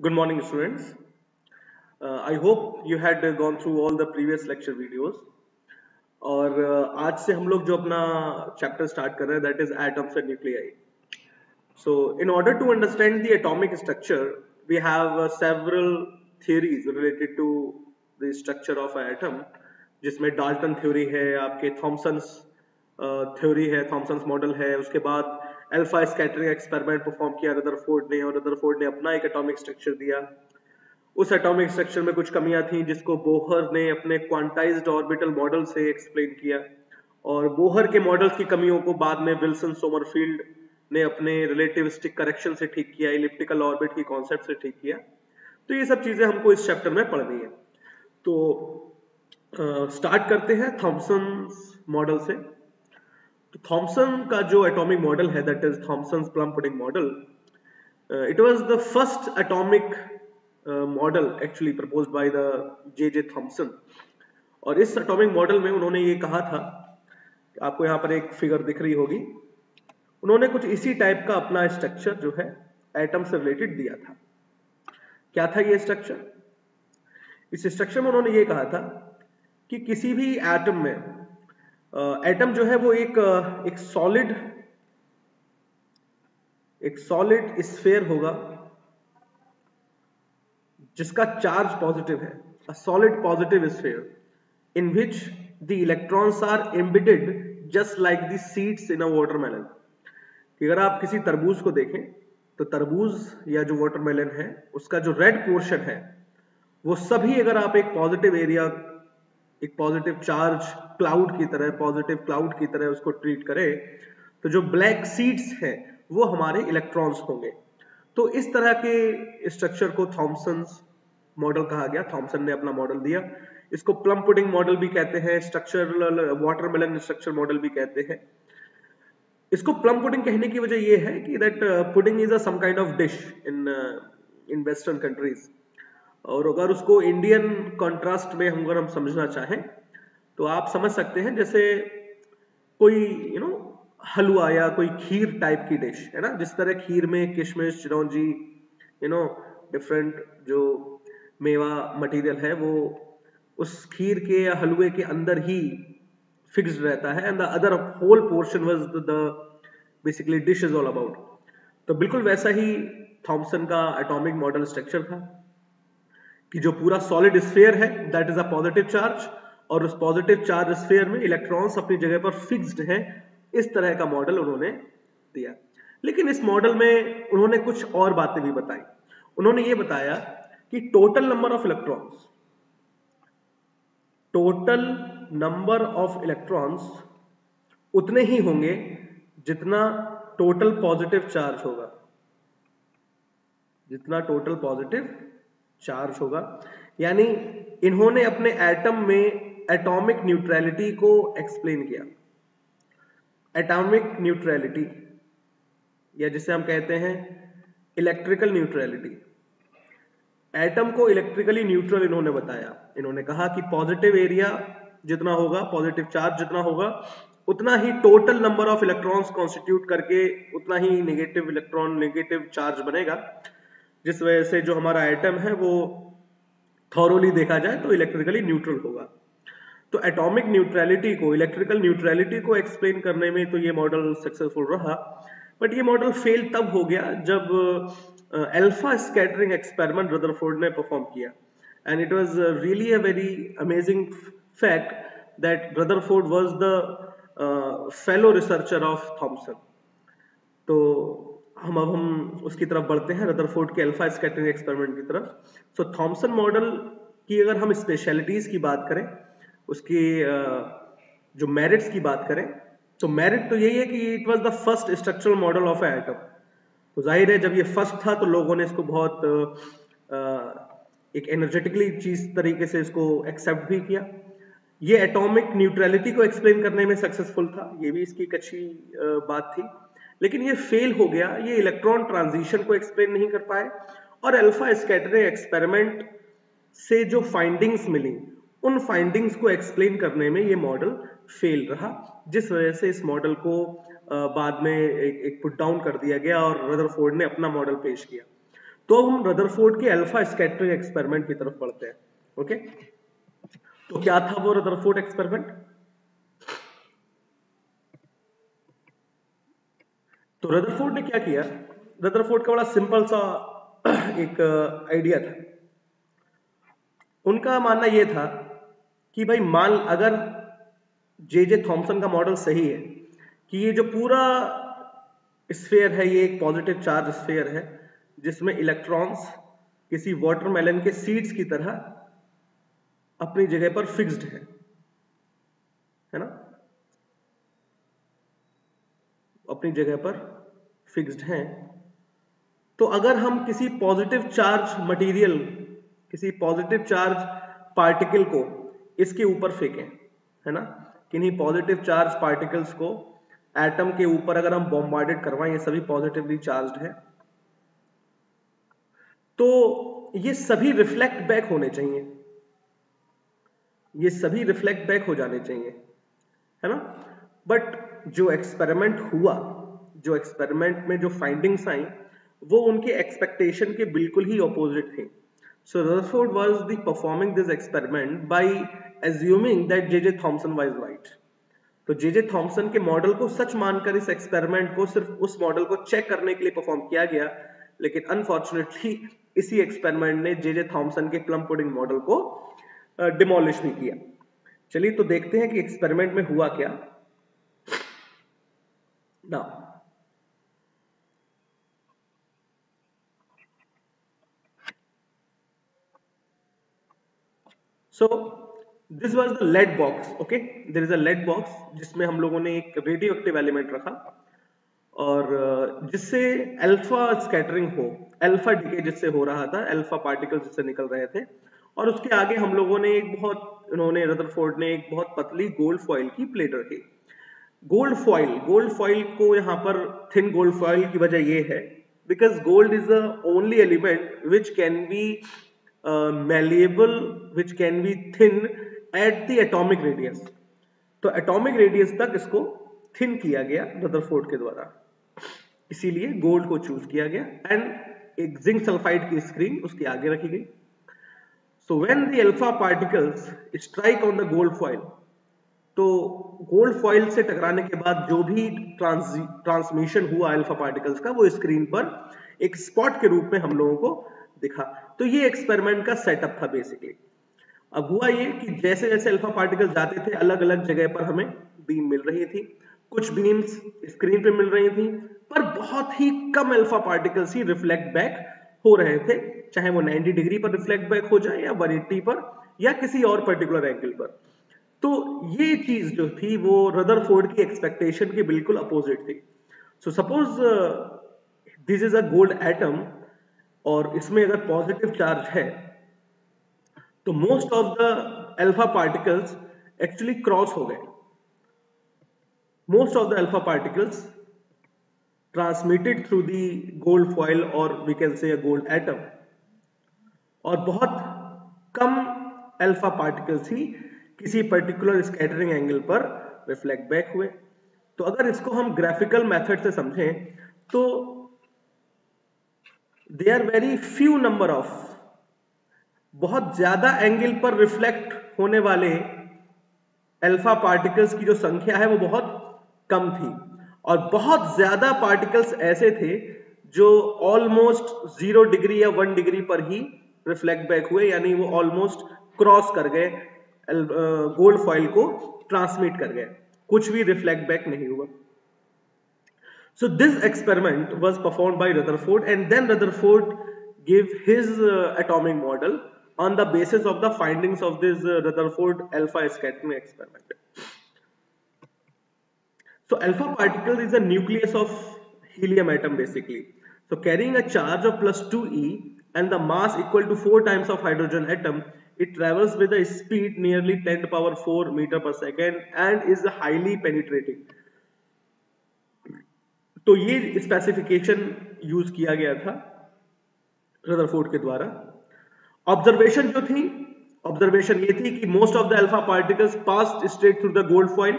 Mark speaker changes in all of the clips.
Speaker 1: Good morning, students. Uh, I hope you had uh, gone through all the previous lecture videos. और uh, आज से हम लोग जो अपना चैप्टर स्टार्ट कर रहे हैं that is atoms and nuclei so in order to understand the atomic structure we have several theories related to the structure of atom जिसमें डाल्टन थ्योरी है आपके थॉमसन्स थ्योरी uh, है थॉमसन्स मॉडल है उसके बाद अल्फ़ा स्कैटरिंग एक्सपेरिमेंट परफॉर्म किया Rutherford ने, और रदरफोर्ड ने अपना एक एटॉमिक स्ट्रक्चर दिया। उस एटॉमिक स्ट्रक्चर में कुछ कमियाँ थी, जिसको बोहर ने अपने क्वांटाइज्ड ऑर्बिटल मॉडल से एक्सप्लेन किया। और बोहर के मॉडल्स की कमियों को बाद में विल्सन सोमरफील्ड ने अपने रिलेटिविस्टिक करेक्शन से ठीक किया इलिप्टिकल ऑर्बिट की कॉन्सेप्ट से ठीक किया। तो ये सब चीज़ें हमको इस चैप्टर में पढ़नी है। तो स्टार्ट करते हैं थॉमसन मॉडल से। तो थॉमसन का जो एटॉमिक मॉडल है that is Thomson plum pudding model it was the first atomic model actually proposed by the J J Thomson और इस एटॉमिक मॉडल में उन्होंने ये कहा था, आपको यहाँ पर एक फिगर दिख रही होगी, उन्होंने कुछ इसी टाइप का अपना स्ट्रक्चर जो है एटम से रिलेटेड दिया था। क्या था ये स्ट्रक्चर इस स्ट्रक्चर में उन्होंने ये कहा था कि किसी भी एटम में एटम जो है वो एक एक सॉलिड एक सॉलिड स्फेयर होगा, जिसका चार्ज पॉजिटिव है a solid positive sphere in which the electrons are embedded just like the seeds in a watermelon कि अगर आप किसी तरबूज को देखें तो तरबूज या जो वाटरमेलन है, उसका जो रेड पोर्शन है, वो सभी अगर आप एक पॉजिटिव एरिया एक पॉजिटिव चार्ज क्लाउड की तरह पॉजिटिव क्लाउड की तरह उसको ट्रीट करें तो जो ब्लैक सीड्स हैं, वो हमारे इलेक्ट्रॉन्स होंगे। तो इस तरह के स्ट्रक्चर को थॉमसन मॉडल कहा गया। थॉमसन ने अपना मॉडल दिया। इसको प्लम पुडिंग मॉडल भी कहते हैं स्ट्रक्चर वाटरमेलन स्ट्रक्चर मॉडल भी कहते हैं। इसको प्लम पुडिंग कहने की वजह यह है कि that pudding is a some kind of dish in in western countries और अगर उसको इंडियन कॉन्ट्रास्ट में हम अगर हम समझना चाहें तो आप समझ सकते हैं जैसे कोई यू नो हलवा या कोई खीर टाइप की डिश है ना? जिस तरह खीर में किशमिश, चिरौंजी यू नो डिफरेंट जो मेवा मटेरियल है, वो उस खीर के या हलवे के अंदर ही फिक्स्ड रहता है and the other whole portion was the basically dish is all about तो बिल्कुल वैसा ही थॉमसन का एटॉमिक मॉडल स्ट्रक्चर था। कि जो पूरा सॉलिड स्फेयर है that is a positive charge और उस पॉजिटिव चार्ज स्फेयर में इलेक्ट्रॉन्स अपनी जगह पर फिक्स्ड हैं, इस तरह का मॉडल उन्होंने दिया। लेकिन इस मॉडल में उन्होंने कुछ और बातें भी बताई। उन्होंने ये बताया कि total number of electrons total number of electrons उतने ही होंगे जितना टोटल पॉजिटिव चार्ज होगा। जितना टोटल पॉजिटिव चार्ज होगा। यानी इन्होंने अपने एटम में एटॉमिक न्यूट्रलिटी को एक्सप्लेन किया। एटॉमिक न्यूट्रलिटी या जिसे हम कहते हैं इलेक्ट्रिकल न्यूट्रलिटी एटम को इलेक्ट्रिकली न्यूट्रल इन्होंने बताया। इन्होंने कहा कि पॉजिटिव एरिया जितना होगा पॉजिटिव चार्ज जितना होगा, उतना ही total number of electrons constitute करके उतना ही नेगेटिव इलेक्ट्रॉन नेगेटिव चार्ज बनेगा। जिस वजह से जो हमारा एटम है वो थॉरोली देखा जाए तो इलेक्ट्रिकली न्यूट्रल होगा। तो एटॉमिक न्यूट्रलिटी को इलेक्ट्रिकल न्यूट्रलिटी को एक्सप्लेन करने में तो ये मॉडल सक्सेसफुल रहा। बट ये मॉडल फेल तब हो गया जब अल्फ़ा स्कैटरिंग एक्सपेरिमेंट रदरफोर्ड ने परफॉर्म किया। And it was really a very amazing fact that Rutherford was the fellow researcher of Thomson तो हम अब हम उसकी तरफ़ बढ़ते हैं रदरफोर्ड के अल्फ़ा स्कैटरिंग एक्सपेरिमेंट की तरफ़। सो थॉमसन मॉडल की अगर हम स्पेशलिटीज की बात करें, उसकी जो मेरिट्स की बात करें तो मेरिट तो यही है कि it was the first structural model of atom तो ज़ाहिर है, जब ये फ़र्स्ट था तो लोगों ने इसको बहुत एक एनर्जेटिकली चीज़ तरीके से इसको एक्सेप्ट भी किया। ये एटॉमिक न्यूट्रलिटी को एक्सप्लेन करने में सक्सेसफुल था, ये भी इसकी एक अच्छी बात थी। लेकिन ये फेल हो गया ये इलेक्ट्रॉन ट्रांजिशन को एक्सप्लेन नहीं कर पाए और अल्फ़ा स्कैटरिंग एक्सपेरिमेंट से जो फाइंडिंग्स मिली उन फाइंडिंग्स को एक्सप्लेन करने में ये मॉडल फेल रहा जिस वजह से इस मॉडल को बाद में एक, एक पुट डाउन कर दिया गया और रदरफोर्ड ने अपना मॉडल पेश किया। तो हम रदरफोर्ड के अल्फ़ा स्कैटरिंग एक्सपेरिमेंट की तरफ़ बढ़ते हैं ओके तो क्या था वो रदरफोर्ड एक्सपेरिमेंट तो रदरफोर्ड ने क्या किया? रदरफोर्ड का बड़ा सिंपल सा एक आइडिया था। उनका मानना यह था कि भाई मान, अगर जे जे थॉमसन का मॉडल सही है, कि ये जो पूरा स्फेयर है, ये एक पॉजिटिव चार्ज स्फेयर है, जिसमें इलेक्ट्रॉन्स किसी वाटरमेलन के सीड्स की तरह अपनी जगह पर फिक्स्ड है। है ना? अपनी जगह पर फिक्स्ड हैं। तो अगर हम किसी पॉजिटिव चार्ज मटेरियल किसी पॉजिटिव चार्ज पार्टिकल को इसके ऊपर फेंकें, है ना? किन्हीं पॉजिटिव चार्ज पार्टिकल्स को एटम के ऊपर अगर हम बॉम्बार्डेड करवाएँ, ये सभी पॉजिटिवली चार्ज है तो ये सभी रिफ्लेक्ट बैक होने चाहिए। ये सभी रिफ्लेक्ट बैक हो जाने चाहिए, है ना? बट जो एक्सपेरिमेंट हुआ, जो एक्सपेरिमेंट में जो फाइंडिंग्स आई, वो उनके एक्सपेक्टेशन के बिल्कुल ही ऑपोजिट थे। So Rutherford was the performing this experiment by assuming that J J Thomson was right तो जे जे थॉमसन के मॉडल को सच मानकर इस एक्सपेरिमेंट को सिर्फ़ उस मॉडल को चेक करने के लिए परफॉर्म किया गया, लेकिन अनफॉर्चुनेटली इसी एक्सपेरिमेंट ने जे जे थॉमसन के प्लम पुडिंग मॉडल को डिमोलिश भी किया। चलिए तो देखते हैं कि एक्सपेरिमेंट में हुआ क्या। ना so this was the lead box okay there is a lead box जिसमें हम लोगों ने एक रेडियो एक्टिव एलिमेंट रखा और uh, जिससे अल्फ़ा स्कैटरिंग हो अल्फ़ा डिके जिससे हो रहा था अल्फ़ा पार्टिकल जिससे निकल रहे थे और उसके आगे हम लोगों ने एक बहुत इन्होंने रदरफोर्ड ने एक बहुत पतली गोल्ड फॉइल की प्लेट रखी गोल्ड फॉइल गोल्ड फॉइल को यहाँ पर थिन गोल्ड फॉइल की वजह यह है because gold is the only element which can be malleable which can be thin at the atomic radius. तो एटॉमिक रेडियस तक इसको थिन किया गया रदरफोर्ड के द्वारा। इसीलिए गोल्ड को चूज़ किया गया एंड एक जिंक सल्फाइड की स्क्रीन उसके आगे रखी गई। So when the alpha particles strike on the gold foil तो गोल्ड फॉइल से टकराने के बाद जो भी ट्रांस ट्रांसमिशन हुआ अल्फ़ा पार्टिकल्स का, वो स्क्रीन पर एक स्पॉट के रूप में हम लोगों को दिखा। तो ये एक्सपेरिमेंट का सेटअप था बेसिकली अब हुआ ये कि जैसे जैसे अल्फ़ा पार्टिकल जाते थे अलग अलग जगह पर हमें बीम मिल रही थी। कुछ बीम्स स्क्रीन पे मिल रही थी, पर बहुत ही कम अल्फ़ा पार्टिकल्स ही रिफ्लेक्ट बैक हो रहे थे। चाहे वो 90 डिग्री पर रिफ्लेक्ट बैक हो जाए या 180 पर या किसी और पर्टिकुलर एंगल पर। तो ये चीज़ जो थी वो रदरफोर्ड की एक्सपेक्टेशन के बिल्कुल अपोजिट थी। So suppose this is a gold atom और इसमें अगर पॉजिटिव चार्ज है तो most of the alpha particles actually cross हो गए। Most of the alpha particles transmitted through the gold foil और we can say a gold atom और बहुत कम अल्फ़ा पार्टिकल्स ही किसी पर्टिकुलर स्कैटरिंग एंगल पर रिफ्लेक्ट बैक हुए। तो अगर इसको हम ग्राफिकल मेथड से समझें तो they are very few number of बहुत ज़्यादा एंगल पर रिफ्लेक्ट होने वाले अल्फ़ा पार्टिकल्स की जो संख्या है, वो बहुत कम थी। और बहुत ज़्यादा पार्टिकल्स ऐसे थे जो ऑलमोस्ट ज़ीरो डिग्री या वन डिग्री पर ही रिफ्लेक्ट बैक हुए, यानी वो ऑलमोस्ट क्रॉस कर गए। गोल्ड फॉइल को ट्रांसमिट कर गए कुछ भी रिफ्लेक्ट बैक नहीं हुआ So this experiment was performed by Rutherford and then Rutherford gave his uh, atomic model on the basis of the findings of this uh, Rutherford alpha scattering experiment. So alpha particle is a nucleus of helium atom basically. So carrying a charge of plus 2e and the mass equal to 4 times of hydrogen atom, it travels with a speed nearly 10 to power 4 meter per second and is highly penetrating. तो ये specification use किया गया था Rutherford के द्वारा। Observation जो थी observation ये थी कि most of the alpha particles pass straight through the gold foil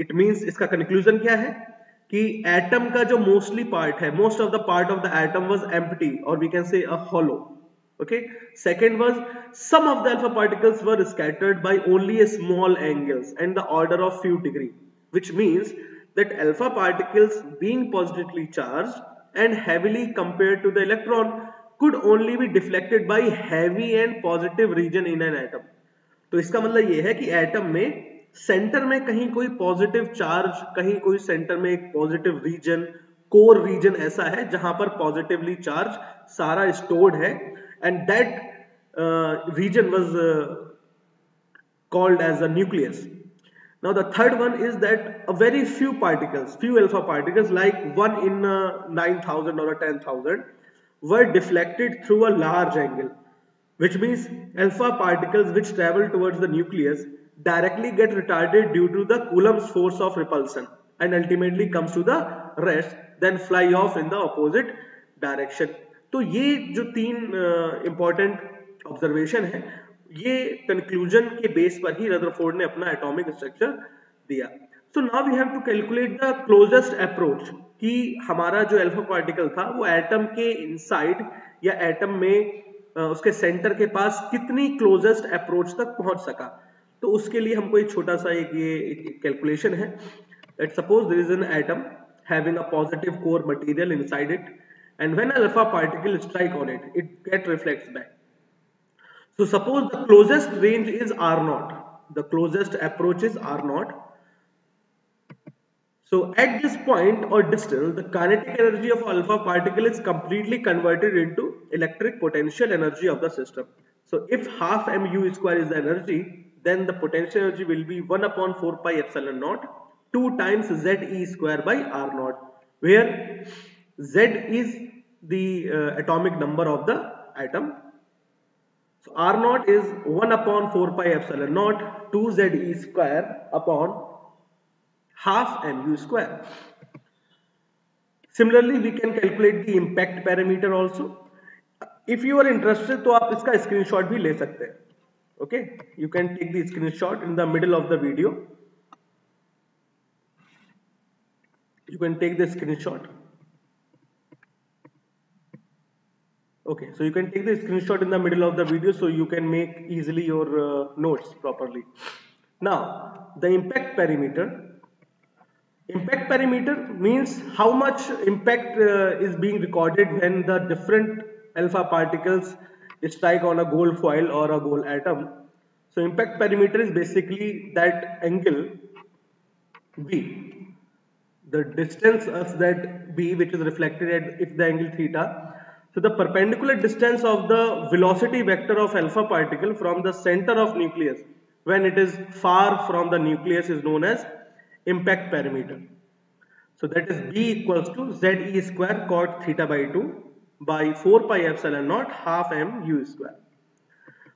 Speaker 1: it means इसका कंक्लूजन क्या है? कि एटम का जो मोस्टली पार्ट है most of the part of the atom was empty और we can say a hollow okay second was some of the alpha particles were scattered by only a small angles and the order of few degree which means that alpha particles being positively charged and heavily compared to the electron could only be deflected by heavy and positive region in an atom तो इसका मतलब ये है कि atom में centre में कहीं कोई पॉजिटिव चार्ज कहीं कोई सेंटर में एक पॉजिटिव रीजन कोर रीजन ऐसा है जहाँ पर पॉजिटिवली चार्ज सारा स्टोर्ड है and that uh, region was uh, called as a nucleus. Now the third one is that a very few particles, few alpha particles like 1 in uh, 9000 or 10,000 were deflected through a large angle which means alpha particles which travel towards the nucleus directly get retarded due to the Coulomb's force of repulsion and ultimately comes to the rest then fly off in the opposite direction तो ये जो तीन important observation है, ये conclusion के base पर ही Rutherford ने अपना एटॉमिक स्ट्रक्चर दिया। So now we have to calculate the closest approach कि हमारा जो अल्फ़ा पार्टिकल था, वो एटम के इनसाइड या एटम में उसके सेंटर के पास कितनी क्लोजेस्ट अप्रोच तक पहुँच सका। तो उसके लिए हमको एक छोटा सा एक ये कैलकुलेशन है। Let suppose there is an atom having a positive core material inside it and when alpha particle strike on it it get reflects back. So suppose the closest range is r naught the closest approach is r naught so at this point or distance the kinetic energy of alpha particle is completely converted into electric potential energy of the system. So if half mu square is the energy then the potential energy will be 1 upon 4 pi epsilon naught 2 times ze square by r naught where z is the uh, atomic number of the atom. So R naught is 1 upon 4 pi epsilon naught 2 Ze square upon half mu square. Similarly, we can calculate the impact parameter also. If you are interested, तो आप इसका screenshot भी ले सकते हैं. Okay, you can take the screenshot in the middle of the video. You can take the screenshot. Okay so you can take the screenshot in the middle of the video so you can make easily your uh, notes properly. Now the impact parameter impact parameter means how much impact uh, is being recorded when the different alpha particles strike on a gold foil or a gold atom. So impact parameter is basically that angle b. The distance of that b which is reflected at if the angle theta so the perpendicular distance of the velocity vector of alpha particle from the center of nucleus when it is far from the nucleus is known as impact perimeter. So that is B equals to ZE square cot theta by 2 by 4 pi epsilon naught half m u square.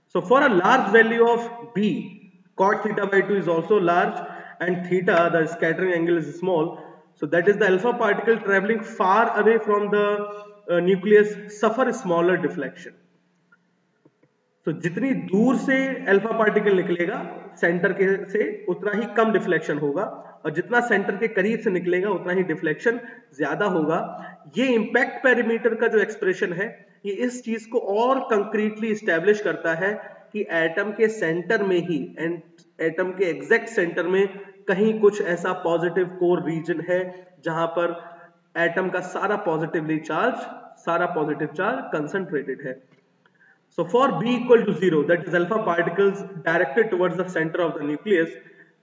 Speaker 1: So for a large value of B, cot theta by 2 is also large and theta, the scattering angle is small. So that is the alpha particle traveling far away from the nucleus suffer smaller deflection तो जितनी दूर से alpha particle निकलेगा centre के से उतना ही कम deflection होगा और जितना सेंटर के करीब से निकलेगा, उतना ही डिफ्लेक्शन ज़्यादा होगा। ये इंपैक्ट पैरामीटर का जो एक्सप्रेशन है, ये इस चीज़ को और कंक्रीटली स्टैब्लिश करता है कि एटम के सेंटर में ही एटम के एग्जैक्ट सेंटर में कहीं कुछ ऐसा पॉजिटिव कोर रीजन है जहाँ पर एटम का सारा पॉजिटिवली चार्ज सारा पॉजिटिव चार्ज कंसेंट्रेटेड है। So for b equal to zero that is alpha particles directed towards the centre of the nucleus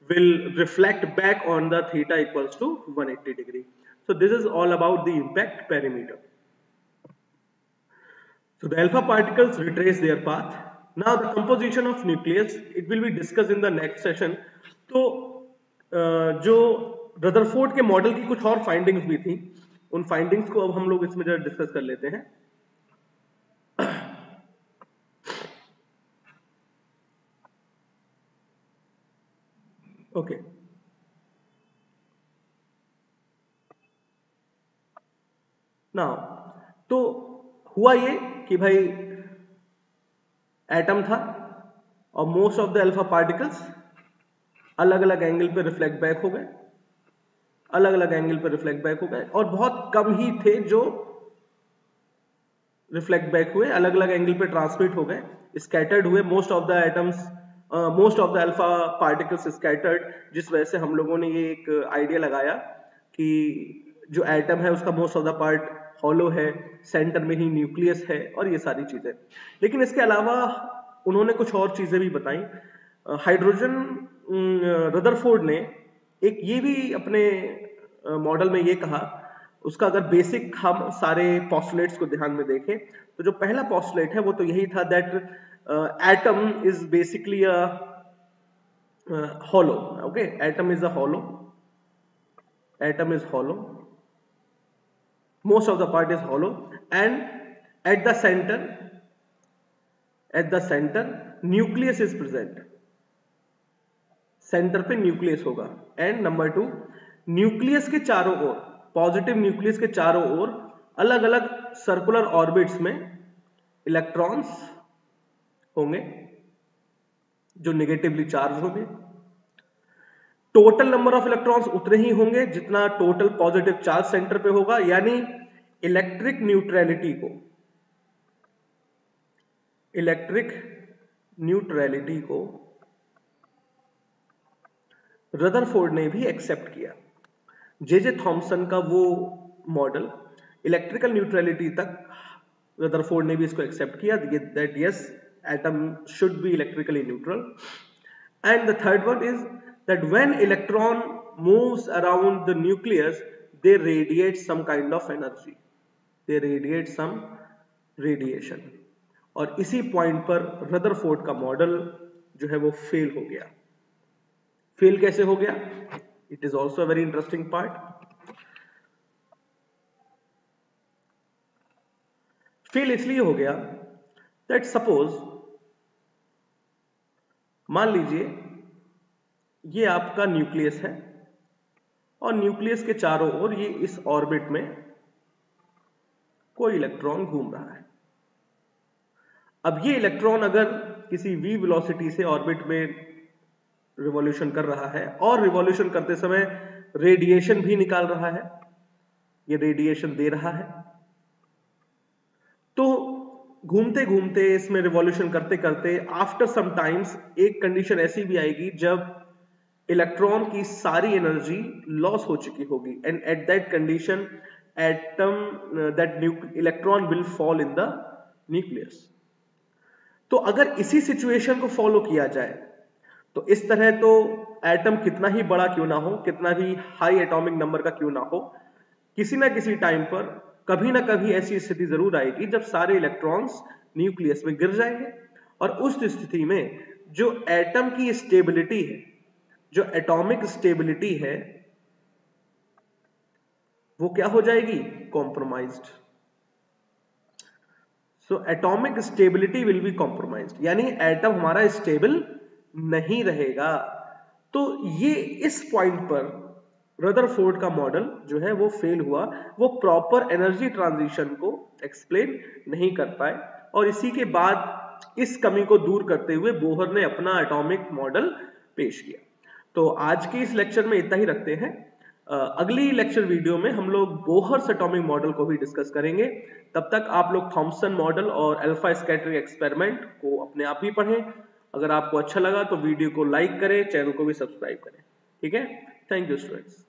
Speaker 1: will reflect back on the theta equals to 180 degree so this is all about the impact parameter so the alpha particles retrace their path now the composition of nucleus it will be discuss in the next session तो जो Rutherford के model की कुछ और findings भी थी उन findings को अब हम लोग इसमें जरा डिस्कस कर लेते हैं ओके okay. ना तो हुआ ये कि भाई एटम था और most of the alpha particles अलग अलग एंगल पे रिफ्लेक्ट बैक हो गए अलग अलग एंगल पर रिफ्लेक्ट बैक हो गए और बहुत कम ही थे जो रिफ्लेक्ट बैक हुए अलग अलग एंगल पे ट्रांसमिट हो गए स्कैटर्ड हुए। Most of the atoms most of the alpha particles scattered जिस वजह से हम लोगों ने ये एक आइडिया लगाया कि जो एटम है उसका most of the part hollow है सेंटर में ही न्यूक्लियस है और ये सारी चीज़ें। लेकिन इसके अलावा उन्होंने कुछ और चीज़ें भी बताई। हाइड्रोजन रदरफोर्ड ने एक ये भी अपने मॉडल में ये कहा, उसका अगर बेसिक हम सारे पॉस्टुलेट्स को ध्यान में देखें तो जो पहला पॉस्टुलेट है वो तो यही था that atom is basically a hollow okay atom is a hollow atom is hollow most of the part is hollow and at the centre at the centre nucleus is present centre पे nucleus होगा। And number two nucleus के चारों ओर positive nucleus के चारों ओर अलग अलग circular orbits में electrons होंगे, जो नेगेटिवली चार्ज होंगे। टोटल नंबर ऑफ़ इलेक्ट्रॉन्स उतने ही होंगे जितना टोटल पॉजिटिव चार्ज सेंटर पे होगा, यानी इलेक्ट्रिक न्यूट्रलिटी को। इलेक्ट्रिक न्यूट्रलिटी को रदरफोर्ड ने भी एक्सेप्ट किया। जे जे थॉम्सन का वो मॉडल इलेक्ट्रिकल न्यूट्रलिटी तक रदरफोर्ड ने भी इसको एक्सेप्ट किया that yes atom should be electrically neutral and the third one is that when electron moves around the nucleus they radiate some kind of energy they radiate some radiation और इसी point पर Rutherford का model जो है वो fail हो गया। Fail कैसे हो गया? It is also very interesting part fail इसलिए हो गया दैट सपोज़ मान लीजिए, ये आपका न्यूक्लियस है और न्यूक्लियस के चारों ओर ये इस ऑर्बिट में कोई इलेक्ट्रॉन घूम रहा है। अब ये इलेक्ट्रॉन अगर किसी वी वेलोसिटी से ऑर्बिट में रिवॉल्यूशन कर रहा है और रिवॉल्यूशन करते समय रेडिएशन भी निकाल रहा है। ये रेडिएशन दे रहा है। तो घूमते घूमते, इसमें रिवॉल्यूशन करते करते आफ्टर सम टाइम्स एक कंडीशन ऐसी भी आएगी जब इलेक्ट्रॉन की सारी एनर्जी लॉस हो चुकी होगी। And at that condition atom that electron will fall in the nucleus तो अगर इसी सिचुएशन को फॉलो किया जाए तो इस तरह तो एटम कितना ही बड़ा क्यों ना हो, कितना भी हाई एटॉमिक नंबर का क्यों ना हो, किसी ना किसी टाइम पर कभी ना कभी ऐसी स्थिति ज़रूर आएगी जब सारे इलेक्ट्रॉन्स न्यूक्लियस में गिर जाएँगे। और उस स्थिति में जो एटम की स्टेबिलिटी है, जो एटॉमिक स्टेबिलिटी है, वो क्या हो जाएगी? Compromised so atomic stability will be compromised यानी एटम हमारा स्टेबल नहीं रहेगा। तो ये इस पॉइंट पर रदरफोर्ड का मॉडल जो है वो फेल हुआ। वो प्रॉपर एनर्जी ट्रांजिशन को एक्सप्लेन नहीं कर पाए। और इसी के बाद इस कमी को दूर करते हुए बोहर ने अपना एटॉमिक मॉडल पेश किया। तो आज के इस लेक्चर में इतना ही रखते हैं। अगली लेक्चर वीडियो में हम लोग बोहर्स एटॉमिक मॉडल को भी डिस्कस करेंगे। तब तक आप लोग थॉम्सन मॉडल और अल्फ़ा स्कैटरिंग एक्सपेरिमेंट को अपने आप ही पढ़ें। अगर आपको अच्छा लगा तो वीडियो को लाइक करें, चैनल को भी सब्सक्राइब करें। ठीक है? Thank you students